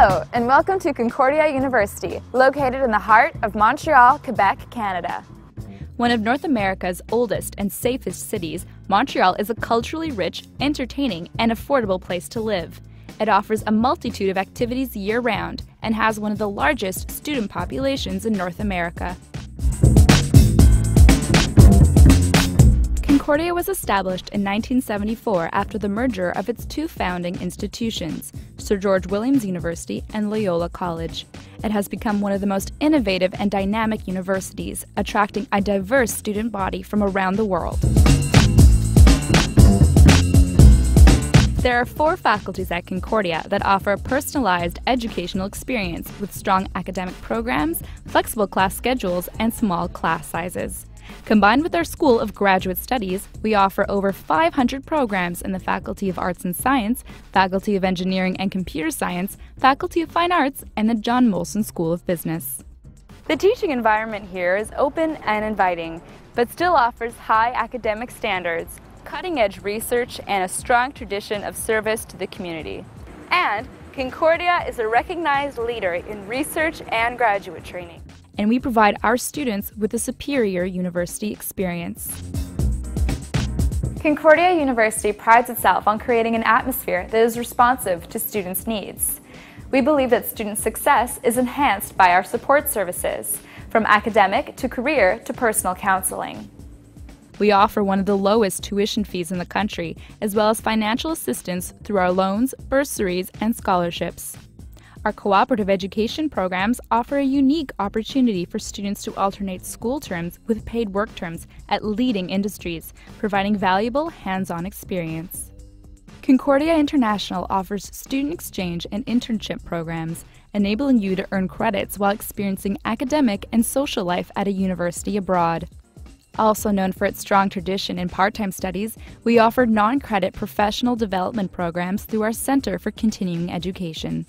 Hello, and welcome to Concordia University, located in the heart of Montreal, Quebec, Canada. One of North America's oldest and safest cities, Montreal is a culturally rich, entertaining, and affordable place to live. It offers a multitude of activities year round and has one of the largest student populations in North America. Concordia was established in 1974 after the merger of its two founding institutions, Sir George Williams University and Loyola College. It has become one of the most innovative and dynamic universities, attracting a diverse student body from around the world. There are four faculties at Concordia that offer a personalized educational experience with strong academic programs, flexible class schedules, and small class sizes. Combined with our School of Graduate Studies, we offer over 500 programs in the Faculty of Arts and Science, Faculty of Engineering and Computer Science, Faculty of Fine Arts, and the John Molson School of Business. The teaching environment here is open and inviting, but still offers high academic standards, cutting-edge research, and a strong tradition of service to the community. And Concordia is a recognized leader in research and graduate training and we provide our students with a superior university experience. Concordia University prides itself on creating an atmosphere that is responsive to students' needs. We believe that student success is enhanced by our support services, from academic to career to personal counseling. We offer one of the lowest tuition fees in the country, as well as financial assistance through our loans, bursaries, and scholarships. Our cooperative education programs offer a unique opportunity for students to alternate school terms with paid work terms at leading industries, providing valuable hands on experience. Concordia International offers student exchange and internship programs, enabling you to earn credits while experiencing academic and social life at a university abroad. Also known for its strong tradition in part time studies, we offer non credit professional development programs through our Center for Continuing Education.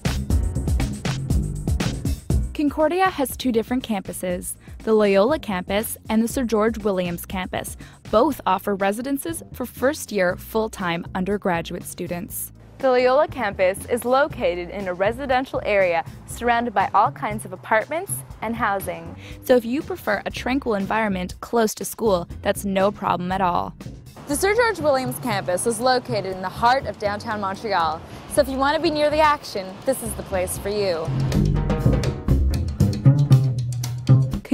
Concordia has two different campuses the Loyola campus and the Sir George Williams campus. Both offer residences for first year full time undergraduate students. The Loyola campus is located in a residential area surrounded by all kinds of apartments and housing. So if you prefer a tranquil environment close to school, that's no problem at all. The Sir George Williams campus is located in the heart of downtown Montreal, so if you want to be near the action, this is the place for you.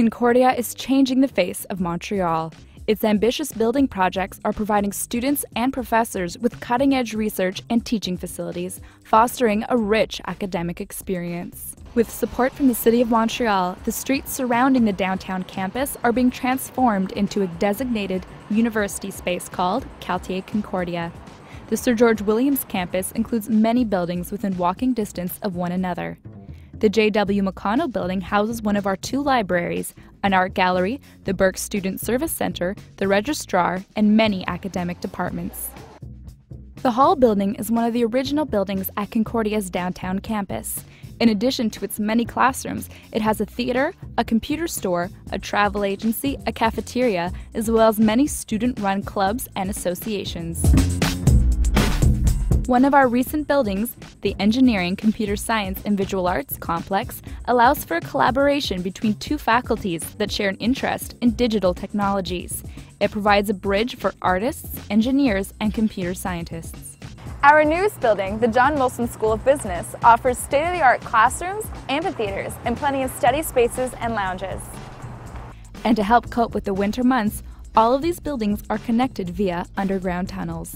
Concordia is changing the face of Montreal. Its ambitious building projects are providing students and professors with cutting edge research and teaching facilities, fostering a rich academic experience. With support from the City of Montreal, the streets surrounding the downtown campus are being transformed into a designated university space called Quartier Concordia. The Sir George Williams campus includes many buildings within walking distance of one another. The J.W. McConnell building houses one of our two libraries, an art gallery, the Birks Student Service Center, the registrar, and many academic departments. The Hall building is one of the original buildings at Concordia's downtown campus. In addition to its many classrooms, it has a theater, a computer store, a travel agency, a cafeteria, as well as many student run clubs and associations. One of our recent buildings, the Engineering, Computer Science, and Visual Arts Complex, allows for a collaboration between two faculties that share an interest in digital technologies. It provides a bridge for artists, engineers, and computer scientists. Our newest building, the John Molson School of Business, offers state-of-the-art classrooms, amphitheaters, and plenty of study spaces and lounges. And to help cope with the winter months, all of these buildings are connected via underground tunnels.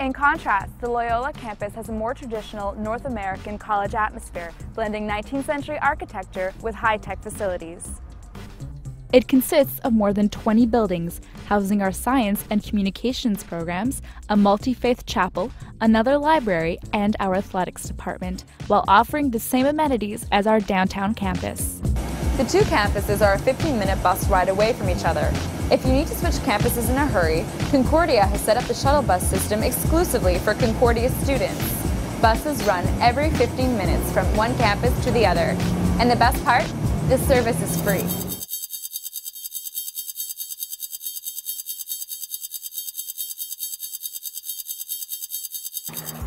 In contrast, the Loyola campus has a more traditional North American college atmosphere, blending 19th century architecture with high-tech facilities. It consists of more than 20 buildings, housing our science and communications programs, a multi-faith chapel, another library, and our athletics department, while offering the same amenities as our downtown campus. The two campuses are a 15-minute bus ride away from each other. If you need to switch campuses in a hurry, Concordia has set up the shuttle bus system exclusively for Concordia students. Buses run every 15 minutes from one campus to the other. And the best part? This service is free.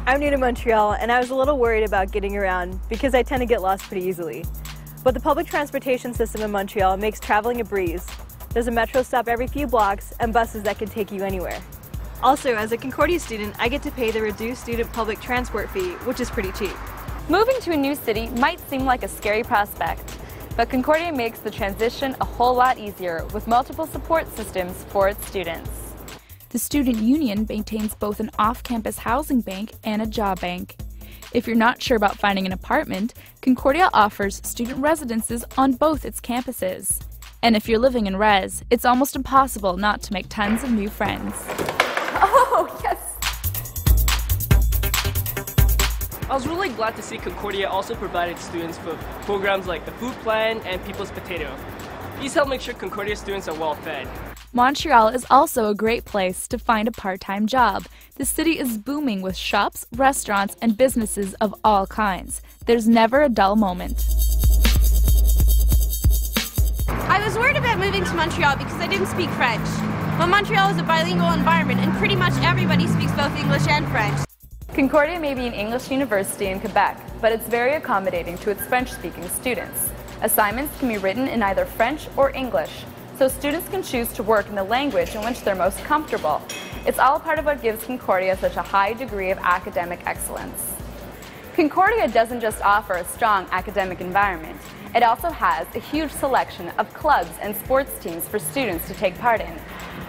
I'm new to Montreal and I was a little worried about getting around because I tend to get lost pretty easily. But the public transportation system in Montreal makes traveling a breeze. There's a metro stop every few blocks and buses that can take you anywhere. Also, as a Concordia student, I get to pay the reduced student public transport fee, which is pretty cheap. Moving to a new city might seem like a scary prospect, but Concordia makes the transition a whole lot easier with multiple support systems for its students. The Student Union maintains both an off campus housing bank and a job bank. If you're not sure about finding an apartment, Concordia offers student residences on both its campuses. And if you're living in res, it's almost impossible not to make tons of new friends. Oh, yes! I was really glad to see Concordia also provided students with programs like the Food Plan and People's Potato. These help make sure Concordia students are well fed. Montreal is also a great place to find a part-time job. The city is booming with shops, restaurants, and businesses of all kinds. There's never a dull moment. I was worried about moving to Montreal because I didn't speak French. But Montreal is a bilingual environment and pretty much everybody speaks both English and French. Concordia may be an English university in Quebec, but it's very accommodating to its French-speaking students. Assignments can be written in either French or English, so students can choose to work in the language in which they're most comfortable. It's all part of what gives Concordia such a high degree of academic excellence. Concordia doesn't just offer a strong academic environment, it also has a huge selection of clubs and sports teams for students to take part in.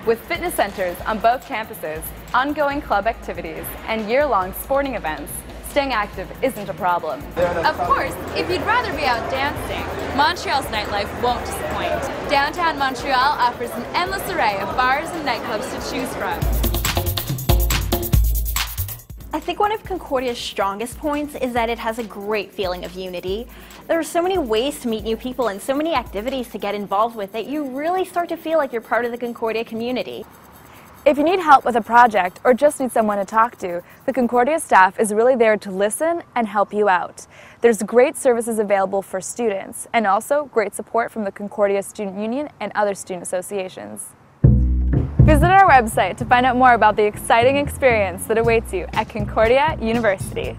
With fitness centers on both campuses, ongoing club activities, and year-long sporting events, staying active isn't a problem. Of course, if you'd rather be out dancing, Montreal's nightlife won't disappoint. Downtown Montreal offers an endless array of bars and nightclubs to choose from. I think one of Concordia's strongest points is that it has a great feeling of unity. There are so many ways to meet new people and so many activities to get involved with that you really start to feel like you're part of the Concordia community. If you need help with a project or just need someone to talk to, the Concordia staff is really there to listen and help you out. There's great services available for students and also great support from the Concordia Student Union and other student associations. Visit our website to find out more about the exciting experience that awaits you at Concordia University.